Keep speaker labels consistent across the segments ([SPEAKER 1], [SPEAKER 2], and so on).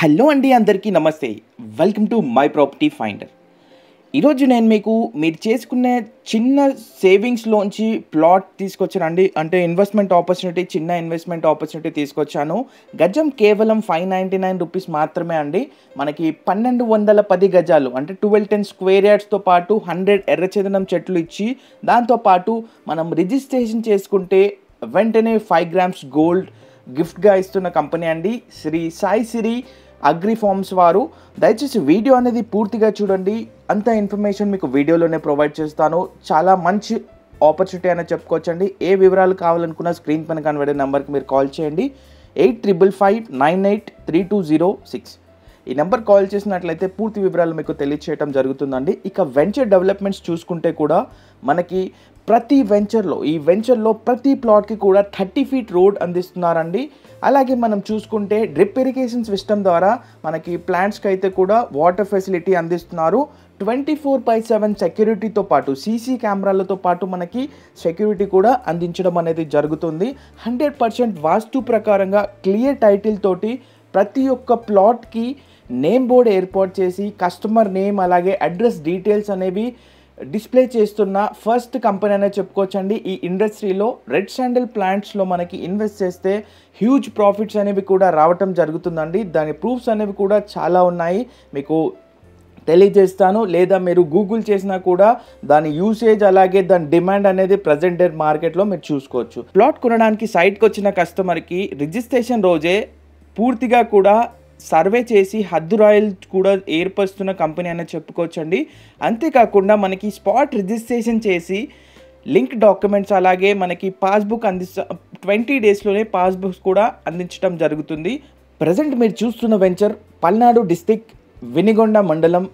[SPEAKER 1] Hello అండి అందరికీ నమస్తే. Welcome to my property finder ఈరోజు నేను మీకు మీరు చేసుకునే చిన్న సేవింగ్స్లోంచి ప్లాట్ తీసుకొచ్చానండి. అంటే ఇన్వెస్ట్మెంట్ ఆపర్చునిటీ చిన్న ఇన్వెస్ట్మెంట్ ఆపర్చునిటీ తీసుకొచ్చాను. గజం కేవలం ఫైవ్ నైంటీ నైన్ రూపీస్ మాత్రమే అండి. మనకి పన్నెండు వందల పది గజాలు అంటే ట్వెల్వ్ టెన్ స్క్వేర్ యార్డ్స్తో పాటు హండ్రెడ్ ఎర్రచందనం చెట్లు ఇచ్చి దాంతోపాటు మనం రిజిస్ట్రేషన్ చేసుకుంటే వెంటనే ఫైవ్ గ్రామ్స్ గోల్డ్ గిఫ్ట్గా ఇస్తున్న కంపెనీ అండి. శ్రీ సాయి సిరి అగ్రి ఫార్మ్స్ వారు దయచేసి వీడియో అనేది పూర్తిగా చూడండి. అంత ఇన్ఫర్మేషన్ మీకు వీడియోలోనే ప్రొవైడ్ చేస్తాను. చాలా మంచి ఆపర్చునిటీ అనేది చెప్పుకోవచ్చండి. ఏ వివరాలు కావాలనుకున్న స్క్రీన్ పైన కనబడే నెంబర్కి మీరు కాల్ చేయండి. Eight triple five nine eight three two zero six. ఈ నెంబర్ కాల్ చేసినట్లయితే పూర్తి వివరాలు మీకు తెలియచేయడం జరుగుతుందండి. ఇక వెంచర్ డెవలప్మెంట్స్ చూసుకుంటే కూడా మనకి ప్రతి వెంచర్లో ఈ వెంచర్లో ప్రతి ప్లాట్కి కూడా థర్టీ ఫీట్ రోడ్ అందిస్తున్నారండి. అలాగే మనం చూసుకుంటే డ్రిప్ ఇరిగేషన్ సిస్టమ్ ద్వారా మనకి ప్లాంట్స్కి అయితే కూడా వాటర్ ఫెసిలిటీ అందిస్తున్నారు. ట్వంటీ ఫోర్ బై సెవెన్ సెక్యూరిటీతో పాటు సీసీ కెమెరాలతో పాటు మనకి సెక్యూరిటీ కూడా అందించడం అనేది జరుగుతుంది. హండ్రెడ్ పర్సెంట్ వాస్తు ప్రకారంగా క్లియర్ టైటిల్ తోటి ప్రతి ఒక్క ప్లాట్కి నేమ్ బోర్డ్ ఏర్పాటు చేసి కస్టమర్ నేమ్ అలాగే అడ్రస్ డీటెయిల్స్ అనేవి డిస్ప్లే చేస్తున్న ఫస్ట్ కంపెనీ అనే చెప్పుకోవచ్చండి. ఈ ఇండస్ట్రీలో రెడ్ శాండిల్ ప్లాంట్స్లో మనకి ఇన్వెస్ట్ చేస్తే హ్యూజ్ ప్రాఫిట్స్ అనేవి కూడా రావటం జరుగుతుందండి. దాని ప్రూఫ్స్ అనేవి కూడా చాలా ఉన్నాయి. మీకు తెలియజేస్తాను. లేదా మీరు గూగుల్ చేసినా కూడా దాని యూసేజ్ అలాగే దాని డిమాండ్ అనేది ప్రజెంట్ డే మార్కెట్లో మీరు చూసుకోవచ్చు. ప్లాట్ కొనడానికి సైట్కి వచ్చిన కస్టమర్కి రిజిస్ట్రేషన్ రోజే పూర్తిగా కూడా సర్వే చేసి హద్దు రాయల్ కూడా ఏర్పరుస్తున్న కంపెనీ అనేది చెప్పుకోవచ్చండి. అంతేకాకుండా మనకి స్పాట్ రిజిస్ట్రేషన్ చేసి లింక్ డాక్యుమెంట్స్ అలాగే మనకి పాస్బుక్ అందిస్తా ట్వంటీ డేస్లోనే పాస్బుక్స్ కూడా అందించడం జరుగుతుంది. ప్రజెంట్ మీరు చూస్తున్న వెంచర్ పల్నాడు డిస్టిక్ వినిగొండ మండలం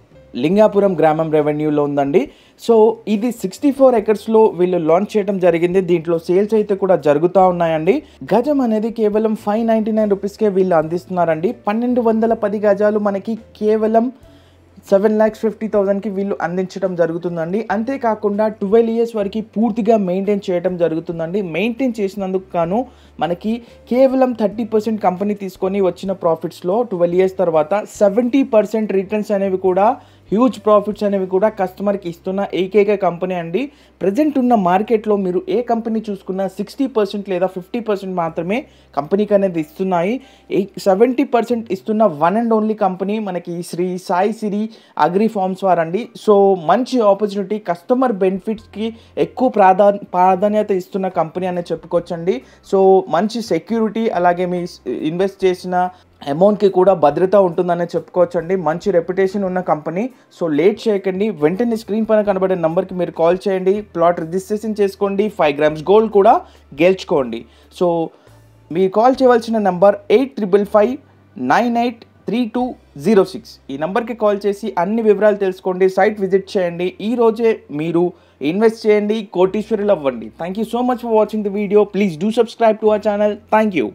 [SPEAKER 1] లింగాపురం గ్రామం రెవెన్యూలో ఉందండి. సో ఇది సిక్స్టీ ఫోర్ ఎకర్స్లో వీళ్ళు లాంచ్ చేయడం జరిగింది. దీంట్లో సేల్స్ అయితే కూడా జరుగుతూ ఉన్నాయండి. గజం అనేది కేవలం ఫైవ్ నైంటీ నైన్ రూపీస్కే వీళ్ళు అందిస్తున్నారండి. పన్నెండు వందల పది గజాలు మనకి కేవలం సెవెన్ ల్యాక్స్ ఫిఫ్టీ థౌజండ్కి వీళ్ళు అందించడం జరుగుతుందండి. అంతేకాకుండా ట్వెల్వ్ ఇయర్స్ వరకు పూర్తిగా మెయింటైన్ చేయడం జరుగుతుందండి. మెయింటైన్ చేసినందుకు గాను మనకి కేవలం థర్టీ పర్సెంట్ కంపెనీ తీసుకొని వచ్చిన ప్రాఫిట్స్లో ట్వెల్వ్ ఇయర్స్ తర్వాత సెవెంటీ పర్సెంట్ రిటర్న్స్ అనేవి కూడా హ్యూజ్ ప్రాఫిట్స్ అనేవి కూడా కస్టమర్కి ఇస్తున్న ఏకైక కంపెనీ అండి. ప్రజెంట్ ఉన్న మార్కెట్లో మీరు ఏ కంపెనీ చూసుకున్నా సిక్స్టీ పర్సెంట్ లేదా ఫిఫ్టీ పర్సెంట్ మాత్రమే కంపెనీకి అనేది ఇస్తున్నాయి. సెవెంటీ పర్సెంట్ ఇస్తున్న వన్ అండ్ ఓన్లీ కంపెనీ మనకి శ్రీ సాయి సిరి అగ్రి ఫార్మ్స్ వారండి సో మంచి ఆపర్చునిటీ కస్టమర్ బెనిఫిట్స్కి ఎక్కువ ప్రాధా ప్రాధాన్యత ఇస్తున్న కంపెనీ అనేది చెప్పుకోవచ్చండి. సో మంచి సెక్యూరిటీ అలాగే మీ ఇన్వెస్ట్ చేసిన అమౌంట్కి కూడా భద్రత ఉంటుందనే చెప్పుకోవచ్చండి. మంచి రెప్యుటేషన్ ఉన్న కంపెనీ సో లేట్ చేయకండి. వెంటనే స్క్రీన్ పైన కనబడే నెంబర్కి మీరు కాల్ చేయండి. ప్లాట్ రిజిస్ట్రేషన్ చేసుకోండి. ఫైవ్ గ్రామ్స్ గోల్డ్ కూడా గెలుచుకోండి. సో మీరు కాల్ చేయవలసిన number eight triple five nine eight three two zero six ఈ నెంబర్కి కాల్ చేసి అన్ని వివరాలు తెలుసుకోండి. సైట్ విజిట్ చేయండి. ఈ రోజే మీరు ఇన్వెస్ట్ చేయండి. కోటీశ్వరులు అవ్వండి thank you so much for watching the video please do subscribe to our channel thank you